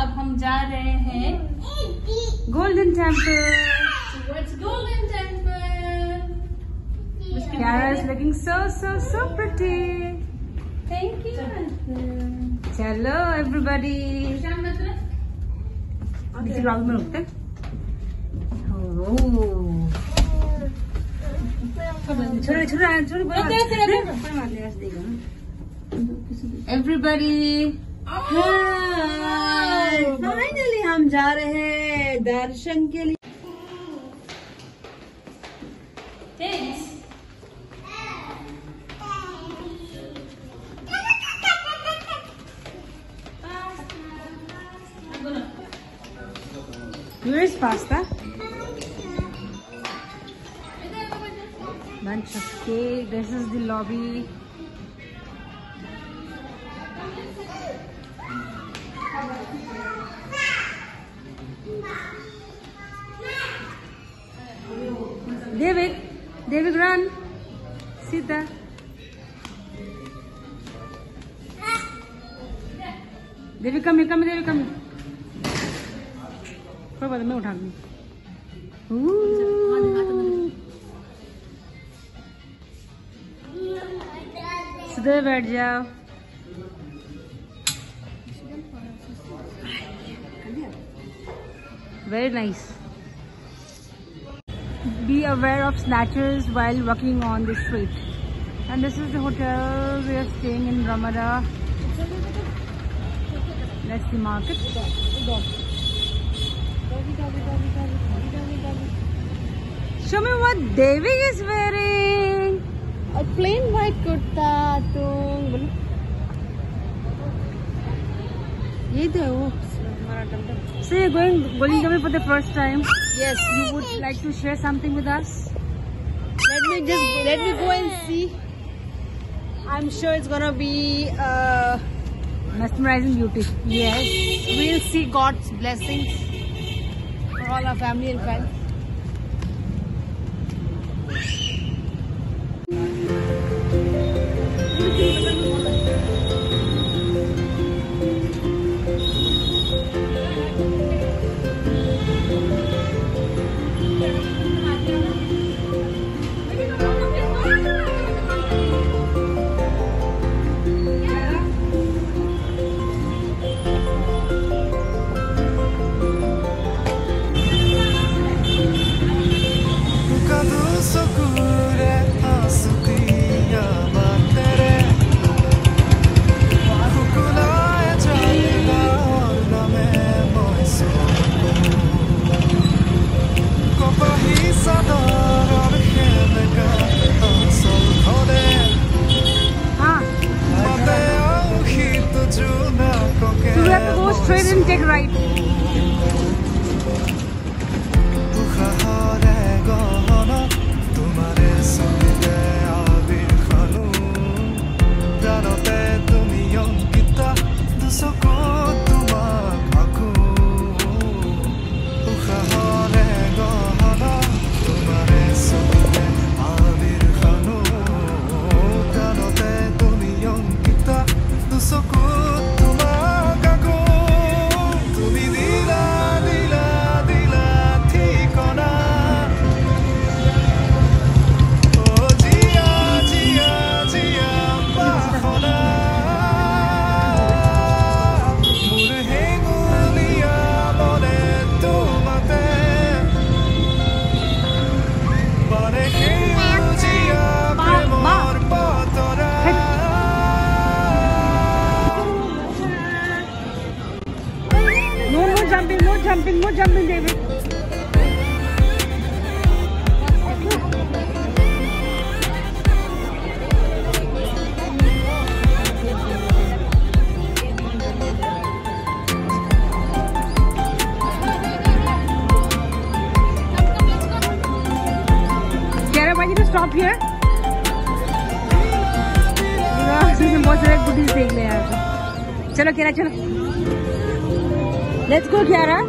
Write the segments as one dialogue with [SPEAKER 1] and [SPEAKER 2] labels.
[SPEAKER 1] अब हम जा रहे हैं Golden Temple
[SPEAKER 2] Golden Temple looking so so so pretty
[SPEAKER 1] thank you
[SPEAKER 2] चलो
[SPEAKER 1] एवरीबॉडी
[SPEAKER 2] किसी ब्लॉग में रुकते एवरीबॉडी
[SPEAKER 1] ओके, ओके, ओके।
[SPEAKER 2] पर मार ले ऐसे देगा ना। Everybody. Hi. Finally हम जा रहे हैं दर्शन के लिए
[SPEAKER 1] Thanks.
[SPEAKER 2] Where is pasta? Bunch of cake. This is the lobby. Devi David, run. Sit there. देवी कमी कमी देवी कमी कोई बात मैं उठा लू सीधे बैठ जाओ very nice nice. be aware of snatchers while walking on the street. And this is the hotel we are staying in Ramada. That's the market. Show me what Devi is wearing.
[SPEAKER 1] A plain white kurta.
[SPEAKER 2] Oh, so you're going Golingame for the first time?
[SPEAKER 1] Yes.
[SPEAKER 2] You would like to share something with us?
[SPEAKER 1] Let me just let me go and see. I'm sure it's gonna be uh,
[SPEAKER 2] Mesmerizing beauty.
[SPEAKER 1] yes. We'll see God's blessings for all our family and friends.
[SPEAKER 2] No more jumping, no jumping, jumping, David. Kiara, why you stop here? बहुत सारे goodies देख ले चलो कियारा चलो Let's go, Kiara.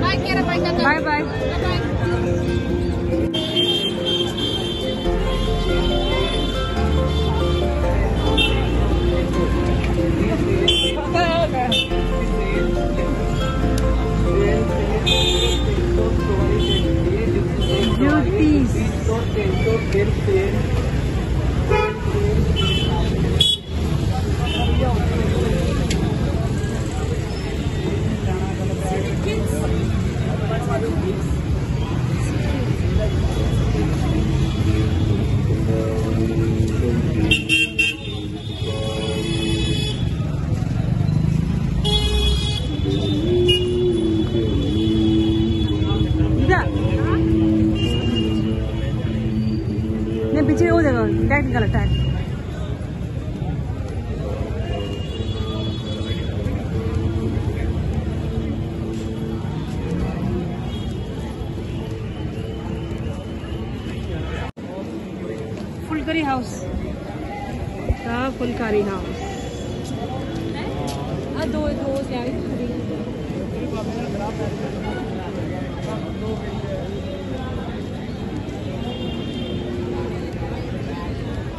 [SPEAKER 2] Bye, Bye, bye. Bye,
[SPEAKER 1] bye. Beauties.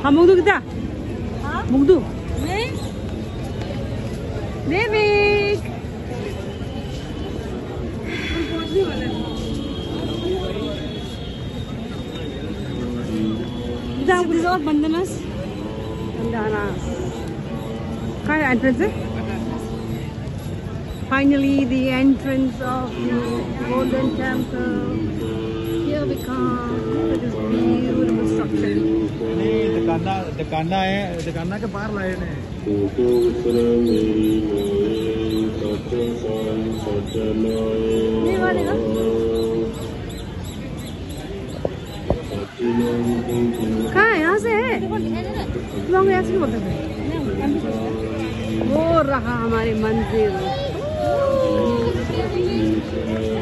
[SPEAKER 2] हाँ मुगदू कितना मुगदू
[SPEAKER 1] नहीं
[SPEAKER 2] देविक
[SPEAKER 1] This is all bandanas.
[SPEAKER 2] Bandanas. कहाँ है entrance है? Finally, the entrance of the Golden Temple. Here we come with this beautiful structure.
[SPEAKER 3] नहीं दुकाना दुकाना है दुकाना के बाहर लाए ने
[SPEAKER 2] ये वाले ना? कहाँ है? यहाँ से है? लोग यहाँ से बोलते थे वो रहा हमारी मंजिल।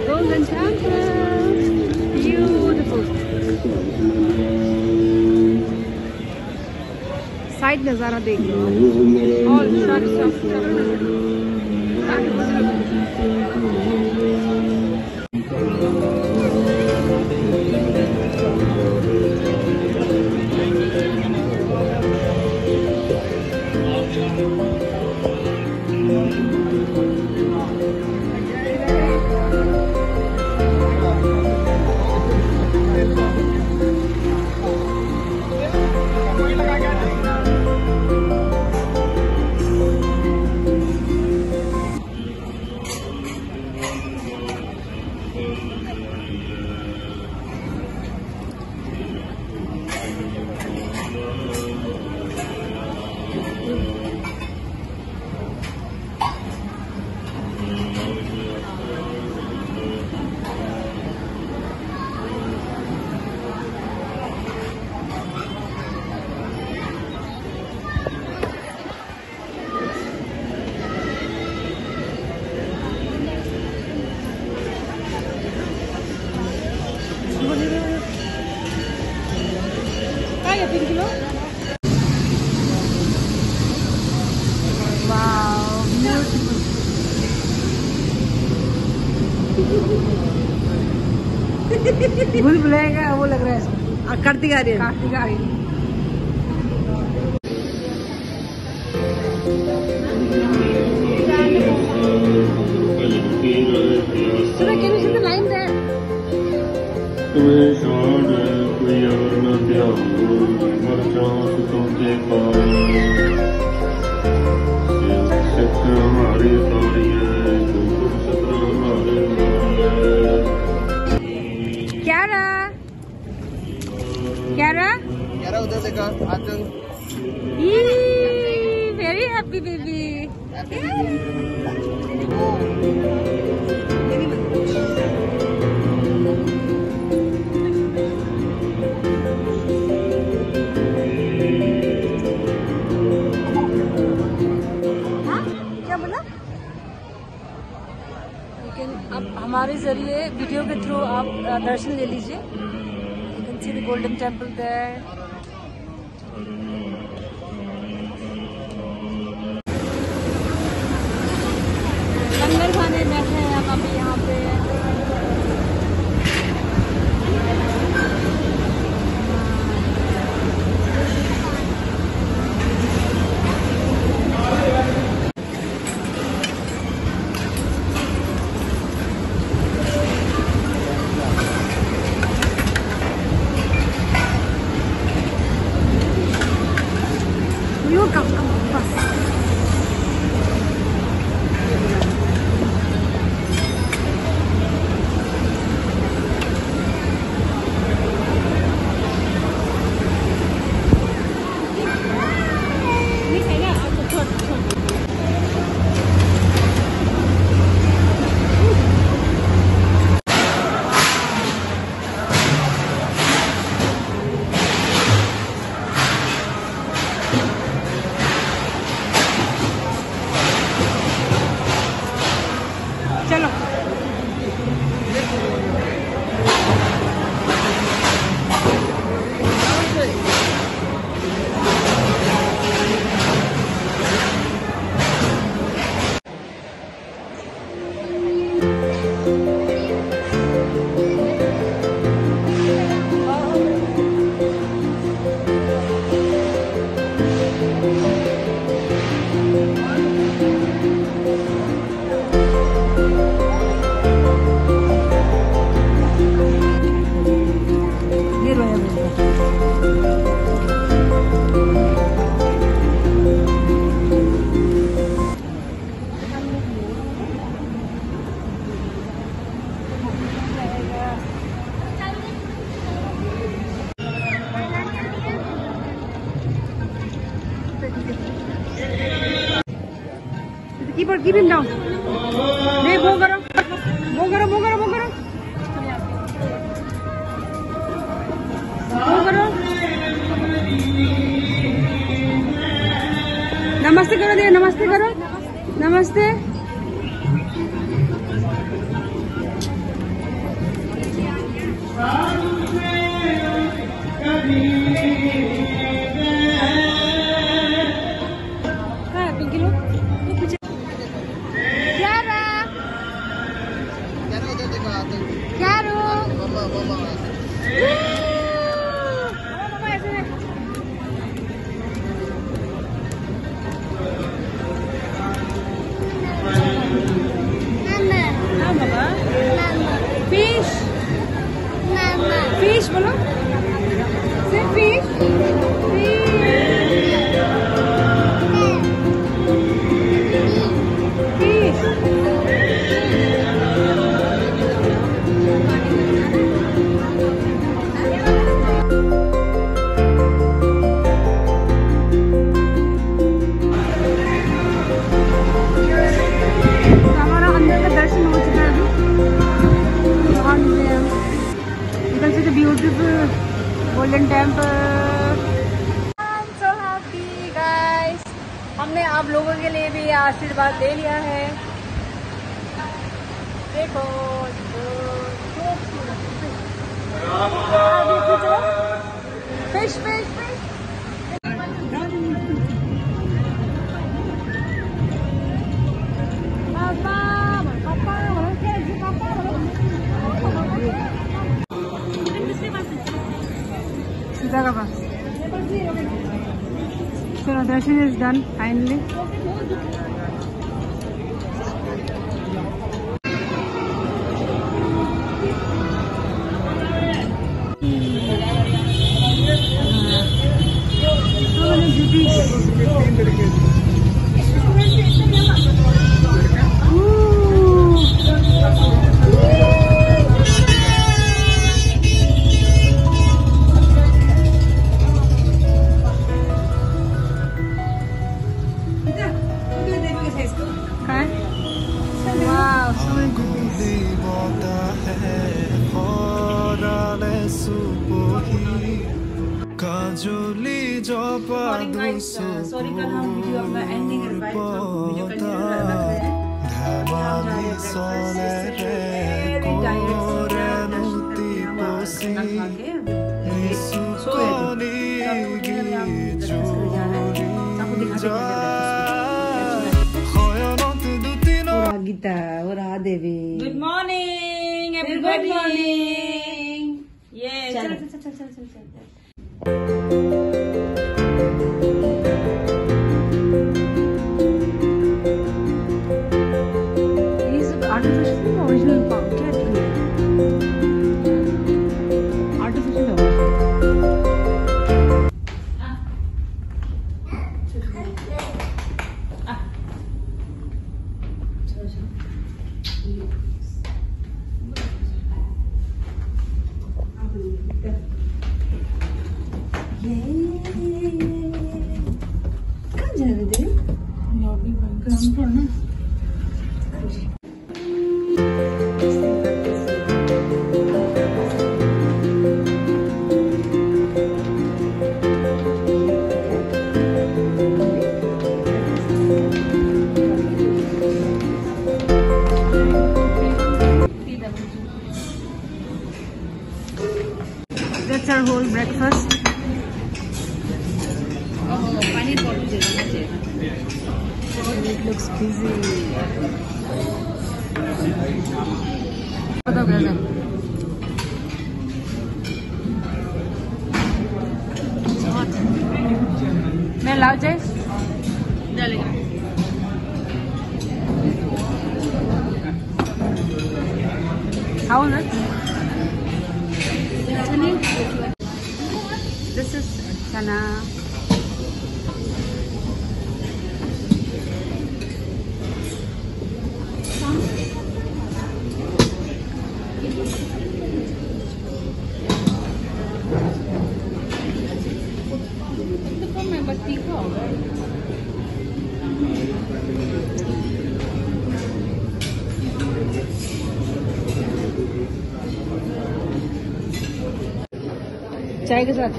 [SPEAKER 2] गोल्डन टेंपल ब्यूटीफुल साइड नज़ारा देखिए और सारी सब भूल भुलाएगा वो लग रहा है इसको।
[SPEAKER 1] कार्तिक आर्यन।
[SPEAKER 2] कार्तिक आर्यन।
[SPEAKER 4] तुम्हें है कोई और न ध्याओ मर चांस तुमके पास। सिख हमारी तारी
[SPEAKER 2] क्यारा
[SPEAKER 3] ग्यारह उधर
[SPEAKER 1] देखा very happy
[SPEAKER 2] baby see the him down. नहीं वो करो वो करो वो करो वो करो वो करो नमस्ते करो दे नमस्ते करो नमस्ते से गोल्डन टेंपल guys. हमने आप लोगों के लिए भी आशीर्वाद ले लिया है। देखो fish fish fish So the So dressing is done finally. সুপহি
[SPEAKER 5] কাজলি জপা
[SPEAKER 2] দুসু পতা
[SPEAKER 5] ধেমালি সলে রে কোরে
[SPEAKER 1] নুতি পসি। নিসুকনি
[SPEAKER 2] গীতা ও
[SPEAKER 1] রাধা গুড
[SPEAKER 2] মর্নিং
[SPEAKER 1] चलो।
[SPEAKER 2] चल चल चल How is it? चाय के साथ।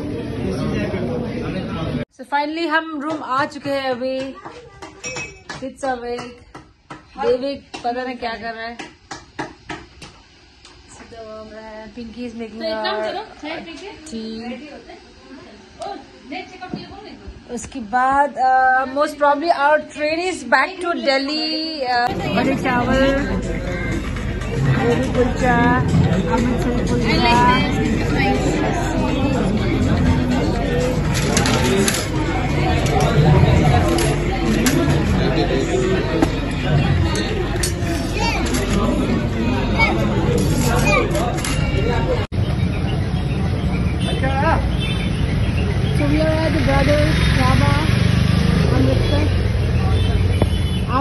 [SPEAKER 2] सो फाइनली हम रूम आ चुके हैं अभी। इट्स अवेक देविक पता नहीं क्या कर रहा है। पिंकी। इज़ मेकिंग टी उसके बाद most probably our train is back to Delhi बड़े चावल कुलचा अमृतसर कुलचा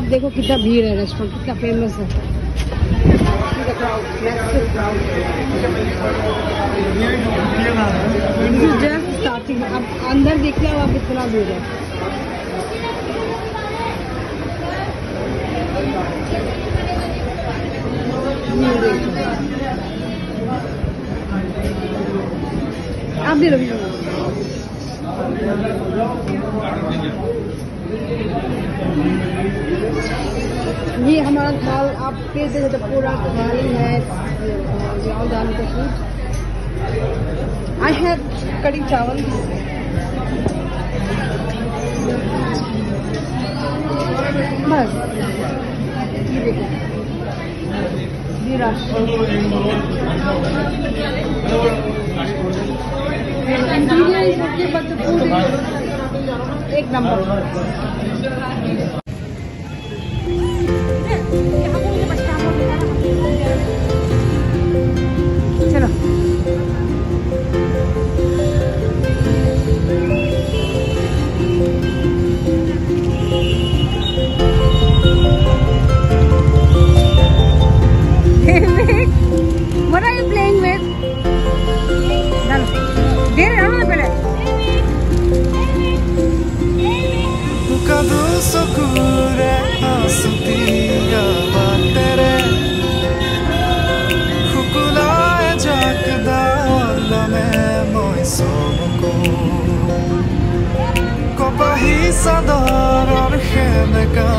[SPEAKER 2] आप देखो कितना भीड़ है रेस्टोरेंट कितना फ़ेमस है। स्टार्टिंग अब अंदर देख लो अब इतना भीड़ है। आप भी रवि ये हमारा थाल आप फिर पूरा थाली है ऑल दाल का फ़ूड आई कड़ी चावल। बस। एक नंबर
[SPEAKER 1] সদর অর্ষে দেখা